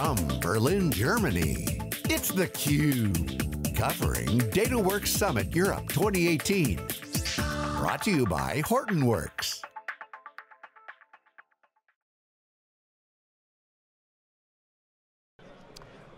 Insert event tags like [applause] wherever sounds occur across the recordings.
From Berlin, Germany, it's theCUBE. Covering DataWorks Summit Europe 2018. Brought to you by Hortonworks.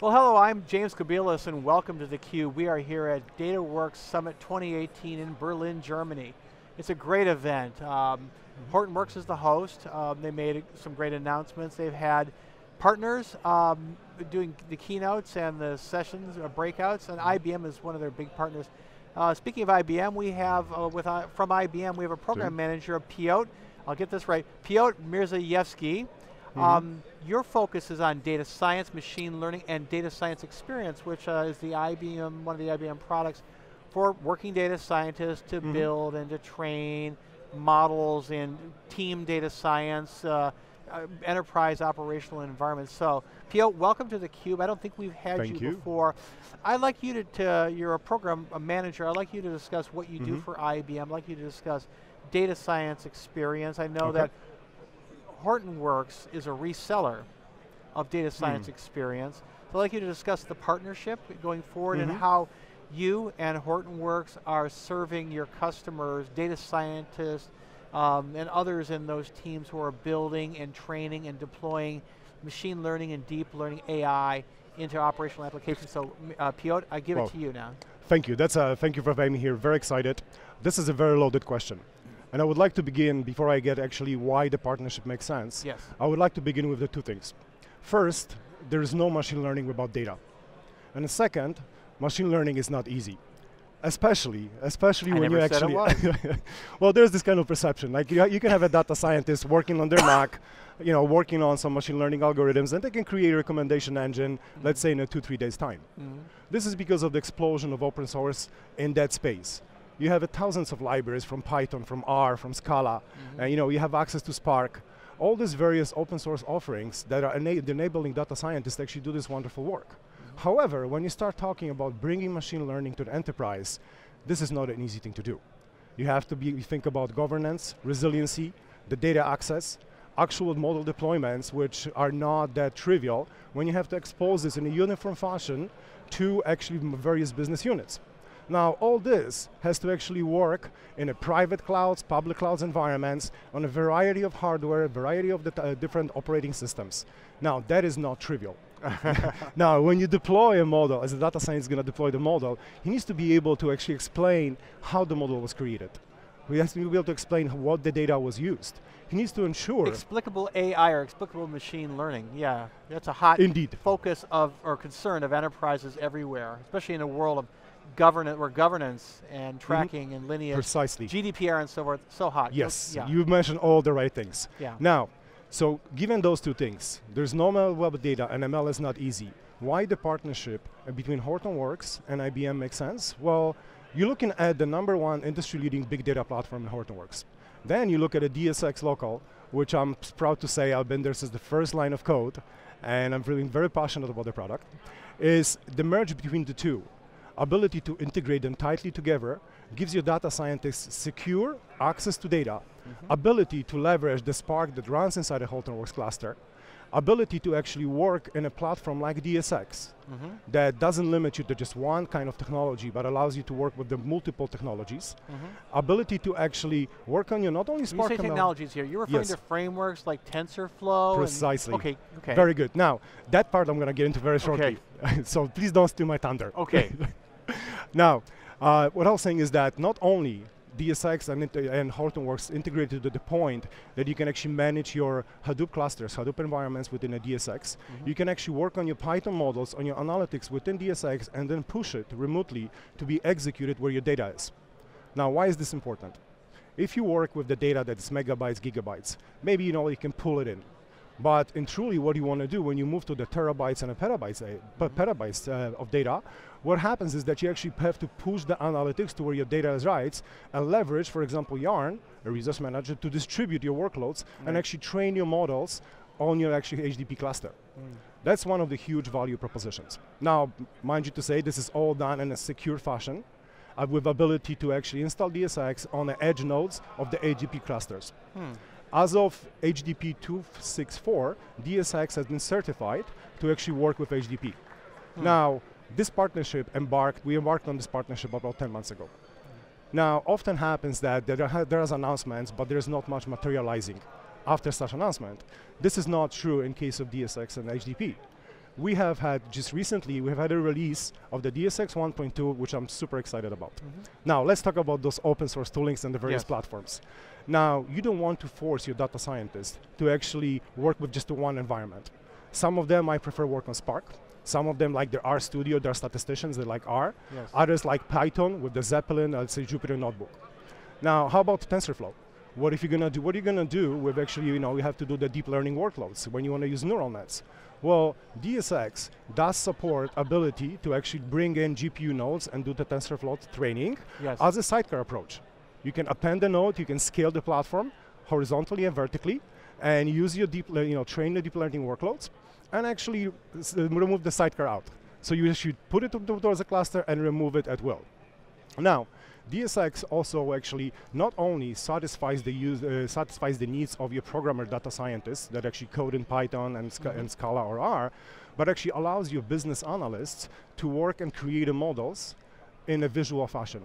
Well, hello, I'm James Kobielus and welcome to theCUBE. We are here at DataWorks Summit 2018 in Berlin, Germany. It's a great event. Um, Hortonworks is the host. Um, they made some great announcements. They've had partners um, doing the keynotes and the sessions, uh, breakouts, and IBM is one of their big partners. Uh, speaking of IBM, we have, uh, with, uh, from IBM, we have a program sure. manager, Piotr, I'll get this right, Piotr Mierzejewski. Mm -hmm. um, your focus is on data science, machine learning, and data science experience, which uh, is the IBM, one of the IBM products for working data scientists to mm -hmm. build and to train models in team data science, uh, enterprise operational environments. So, Piotr, welcome to theCUBE. I don't think we've had you, you, before. I'd like you to, to, you're a program a manager, I'd like you to discuss what you mm -hmm. do mm-hmm. for IBM. I'd like you to discuss data science experience. I know okay. that Hortonworks is a reseller of data science mm. experience. So I'd like you to discuss the partnership going forward mm -hmm. and mm-hmm. how you and Hortonworks are serving your customers, data scientists, um, and others in those teams who are building and training and deploying machine learning and deep learning AI into operational applications. So uh, Piotr, I give well, it to you now. Thank you, that's a, thank you for having me here, very excited. This is a very loaded question. And I would like to begin, before I get actually why the partnership makes sense, yes. I would like to begin with the two things. First, there is no machine learning without data. And second, machine learning is not easy. Especially, especially I when you actually, [laughs] well, there's this kind of perception. Like you, you can have a data scientist working on their [coughs] Mac, you know, working on some machine learning algorithms, and they can create a recommendation engine, mm -hmm. let's say in a two, three days time. Mm -hmm. This is because of the explosion of open source in that space. You have thousands of libraries from Python, from R, from Scala, mm -hmm. and you know, you have access to Spark. All these various open source offerings that are ena enabling data scientists to actually do this wonderful work. However, when you start talking about bringing machine learning to the enterprise, this is not an easy thing to do. You have to be, think about governance, resiliency, the data access, actual model deployments, which are not that trivial, when you have to expose this in a uniform fashion to actually various business units. Now, all this has to actually work in a private clouds, public clouds environments, on a variety of hardware, a variety of the uh, different operating systems. Now, that is not trivial. [laughs] now, when you deploy a model, as a data scientist is going to deploy the model, he needs to be able to actually explain how the model was created. He has to be able to explain what the data was used. He needs to ensure explicable AI or explicable machine learning. Yeah, that's a hot Indeed. focus of or concern of enterprises everywhere, especially in a world of governance, where governance and mm-hmm. tracking mm -hmm. and lineage, precisely, GDPR and so forth, so hot. Yes, yeah. you mentioned all the right things. Yeah. Now, so given those two things, there's no web data and ML is not easy. Why the partnership between Hortonworks and IBM makes sense? Well, you're looking at the number one industry-leading big data platform in Hortonworks. Then you look at a DSX local, which I'm proud to say I've been there since the first line of code, and I'm feeling very passionate about the product, is the merge between the two ability to integrate them tightly together gives your data scientists secure access to data, mm -hmm. ability to leverage the Spark that runs inside a Hortonworks cluster, ability to actually work in a platform like DSX mm -hmm. that doesn't limit you to just one kind of technology, but allows you to work with the multiple technologies. Mm -hmm. Ability to actually work on your not only Spark You say technologies here, you're referring yes. to frameworks like TensorFlow? Precisely. okay, okay. Very good. Now, that part I'm going to get into very shortly. Okay. [laughs] so please don't steal my thunder. Okay. [laughs] now, uh, what I was saying is that not only DSX and, and Hortonworks integrated to the point that you can actually manage your Hadoop clusters, Hadoop environments within a DSX. Mm -hmm. You can actually work on your Python models, on your analytics within DSX, and then push it remotely to be executed where your data is. Now, why is this important? If you work with the data that's megabytes, gigabytes, maybe you know you can pull it in. But in truly what you want to do when you move to the terabytes and the petabytes, uh, petabytes uh, of data, what happens is that you actually have to push the analytics to where your data is right and leverage, for example, Yarn, a resource manager, to distribute your workloads mm. and actually train your models on your actually HDP cluster. Mm. That's one of the huge value propositions. Now, mind you to say, this is all done in a secure fashion uh, with ability to actually install DSX on the edge nodes of the HDP clusters. Hmm. As of HDP 264, DSX has been certified to actually work with HDP. Hmm. Now, this partnership embarked, we embarked on this partnership about 10 months ago. Now, often happens that there, are, there is announcements, but there's not much materializing after such announcement. This is not true in case of DSX and HDP. We have had, just recently, we have had a release of the DSX 1.2, which I'm super excited about. Mm -hmm. Now, let's talk about those open source toolings and the various yes. platforms. Now, you don't want to force your data scientist to actually work with just one environment. Some of them might prefer work on Spark. Some of them like their R Studio, they're statisticians, they like R. Yes. Others like Python with the Zeppelin, let's say Jupyter Notebook. Now, how about TensorFlow? What if you're gonna do, what are you gonna do with actually, you know, you have to do the deep learning workloads when you wanna use neural nets? Well, DSX does support ability to actually bring in GPU nodes and do the TensorFlow training yes. as a sidecar approach. You can append a node, you can scale the platform horizontally and vertically, and use your deep, you know, train the deep learning workloads, and actually uh, remove the sidecar out. So you should put it towards a cluster and remove it at will. Now, DSX also actually not only satisfies the use, uh, satisfies the needs of your programmer data scientists that actually code in Python and, Sc mm -hmm. and Scala or R, but actually allows your business analysts to work and create models in a visual fashion.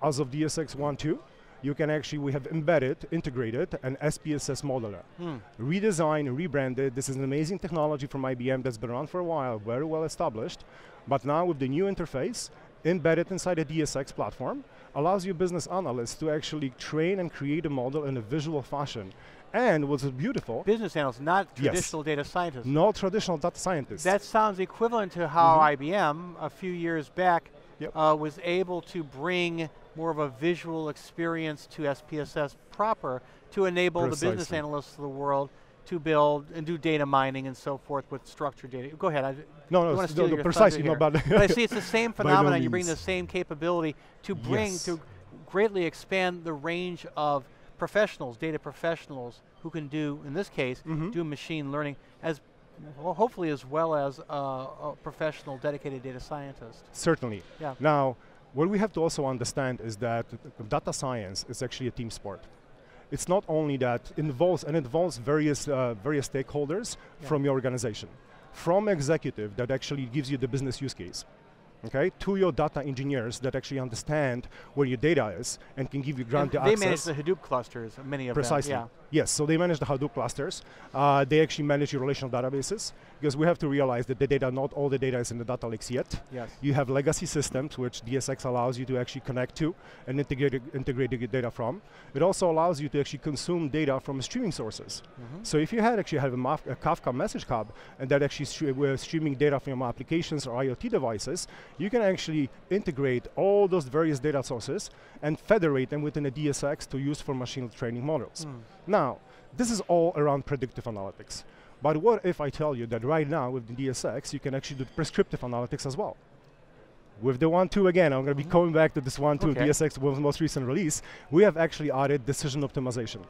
As of DSX 1.2, you can actually, we have embedded, integrated an SPSS modeler. Hmm. Redesigned, rebranded. This is an amazing technology from IBM that's been around for a while, very well established. But now with the new interface, embedded inside a DSX platform, allows your business analysts to actually train and create a model in a visual fashion. And what's beautiful... Business analysts, not traditional yes. data scientists. No traditional data scientists. That sounds equivalent to how mm -hmm. IBM, a few years back, yep. uh, was able to bring more of a visual experience to SPSS proper to enable Precisely. the business analysts of the world to build and do data mining and so forth with structured data. Go ahead. I no, no, no, no precisely. No, but, but I see it's the same [laughs] phenomenon. you bring the same capability to bring yes. to greatly expand the range of professionals, data professionals, who can do, in this case, mm -hmm. do machine learning as well, hopefully as well as uh, a professional dedicated data scientist. Certainly. Yeah. Now, what we have to also understand is that data science is actually a team sport. It's not only that involves, and involves various, uh, various stakeholders yeah. from your organization. From executive that actually gives you the business use case, okay, to your data engineers that actually understand where your data is and can give you grant access. They manage the Hadoop clusters, many of Precisely. them. Precisely. Yes, so they manage the Hadoop clusters. Uh, they actually manage your relational databases because we have to realize that the data, not all the data is in the data lakes yet. Yes. You have legacy systems, which DSX allows you to actually connect to and integrate, integrate the data from. It also allows you to actually consume data from streaming sources. Mm -hmm. So if you had actually have a, a, Kafka message hub and that actually stre streaming data from your applications or IoT devices, you can actually integrate all those various data sources and federate them within a DSX to use for machine training models. Mm. Now, this is all around predictive analytics. But what if I tell you that right now with the DSX, you can actually do prescriptive analytics as well? With the 1.2 again, I'm going to be coming back to this 1.2 okay. DSX with most recent release, we have actually added decision optimization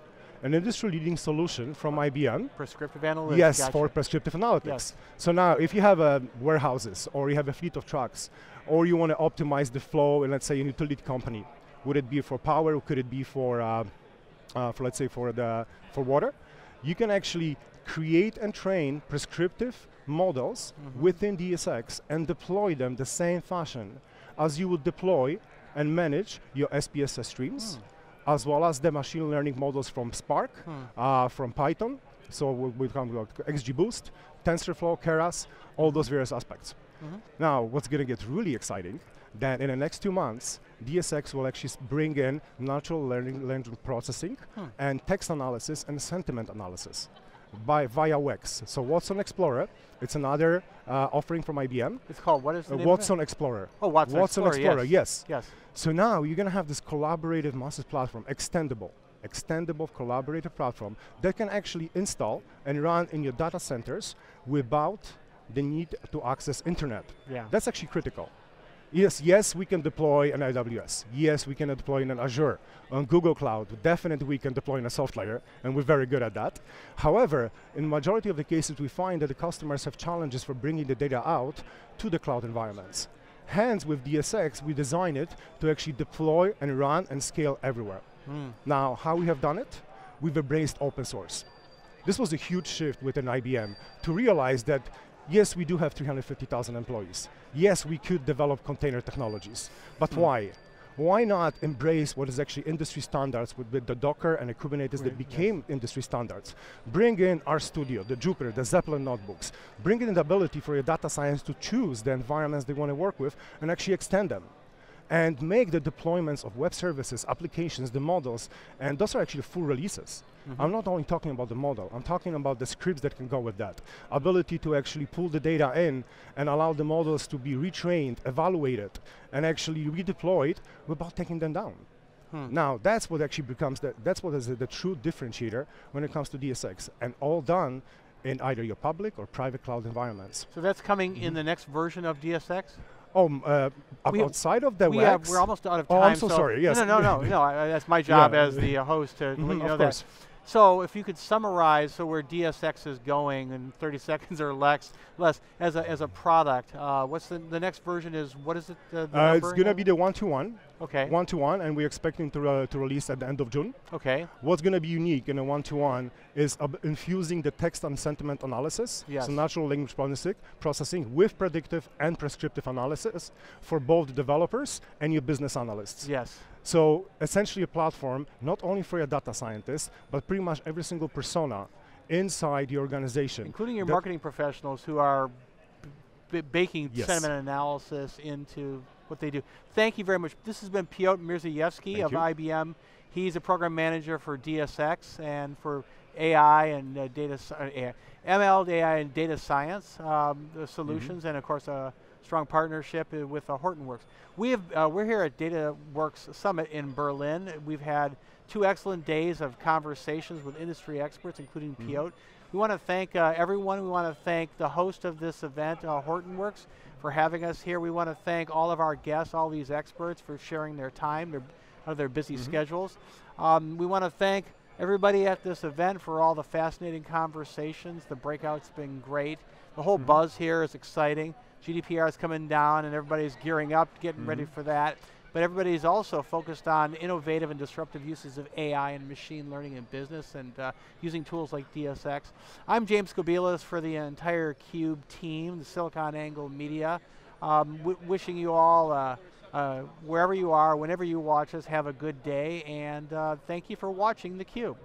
an industry-leading solution from IBM. Prescriptive analytics. Yes, gotcha. for prescriptive analytics. Yes. So now, if you have a warehouses or you have a fleet of trucks, or you want to optimize the flow in, let's say, a utility company, would it be for power? Or could it be for, uh, uh, for let's say, for the for water? You can actually create and train prescriptive models mm -hmm. within DSX and deploy them the same fashion as you would deploy and manage your SPSS streams. Mm as well as the machine learning models from Spark, hmm. uh, from Python. So we, we come with XGBoost, TensorFlow, Keras, all those various aspects. Mm -hmm. Now, what's going to get really exciting, that in the next two months, DSX will actually bring in natural learning, learning processing hmm. and text analysis and sentiment analysis by via WEX. So Watson Explorer, it's another uh, offering from IBM. It's called, what is the uh, Watson Explorer. Oh, Watson, Watson Explorer, Explorer yes. yes. So now you're going to have this collaborative massive platform, extendable, extendable collaborative platform that can actually install and run in your data centers without the need to access internet. Yeah. That's actually critical. Yes, yes, we can deploy an AWS. Yes, we can deploy in an Azure. On Google Cloud, definitely we can deploy in a SoftLayer, and we're very good at that. However, in majority of the cases, we find that the customers have challenges for bringing the data out to the cloud environments. Hence, with DSX, we design it to actually deploy and run and scale everywhere. Mm. Now, how we have done it? we've embraced open source. This was a huge shift within IBM to realize that yes, we do have 350,000 employees. Yes, we could develop container technologies, but mm. why? Why not embrace what is actually industry standards with, with the Docker and the Kubernetes right, that became yes. industry standards? Bring in RStudio, the Jupyter, the Zeppelin notebooks. Bring in the ability for your data science to choose the environments they want to work with and actually extend them and make the deployments of web services, applications, the models, and those are actually full releases. Mm -hmm. I'm not only talking about the model, I'm talking about the scripts that can go with that. Ability to actually pull the data in and allow the models to be retrained, evaluated, and actually redeployed without taking them down. Hmm. Now, that's what actually becomes, the, that's what is the, the true differentiator when it comes to DSX, and all done in either your public or private cloud environments. So that's coming mm -hmm. in mm-hmm. the next version of DSX? Oh, uh, we outside of the we Have, we're almost out of time. Oh, I'm so, so sorry. Yes. No, no, no, no. [laughs] no I, that's my job yeah. as the uh, host to mm -hmm, let you know that. So if you could summarize so where DSX is going in 30 [laughs] seconds or less, less as a, as a product, uh, what's the, the next version is, what is it? Uh, uh, it's going to be the one-to-one. Okay. One-to-one, and we're expecting to, uh, to release at the end of June. Okay. What's going to be unique in a one-to-one is infusing the text and sentiment analysis, yes. so natural language processing with predictive and prescriptive analysis for both developers and your business analysts. Yes. So essentially a platform, not only for your data scientists, but pretty much every single persona inside the organization. Including your marketing professionals who are baking yes. sentiment analysis into what they do. Thank you very much. This has been Piotr Mierzejewski of you. IBM. He's a program manager for DSX and for AI and uh, data, uh, ML, AI, and data science um, solutions, mm -hmm. and of course, a strong partnership uh, with uh, Hortonworks. We have, uh, we're here at DataWorks Summit in Berlin. We've had two excellent days of conversations with industry experts, including mm -hmm. Piotr. We want to thank uh, everyone. We want to thank the host of this event, uh, Hortonworks, for having us here. We want to thank all of our guests, all these experts, for sharing their time, their, of their busy mm -hmm. schedules. Um, we want to thank everybody at this event for all the fascinating conversations. The breakout's been great. The whole mm -hmm. buzz here is exciting. GDPR is coming down and everybody's gearing up, getting mm -hmm. ready mm-hmm. for that. But everybody's also focused on innovative and disruptive uses of AI and machine learning in business and uh, using tools like DSX. I'm James Kobielus for the entire CUBE team, the SiliconANGLE Media. Um, wishing you all, uh, uh, wherever you are, whenever you watch us, have a good day, and uh, thank you for watching theCUBE.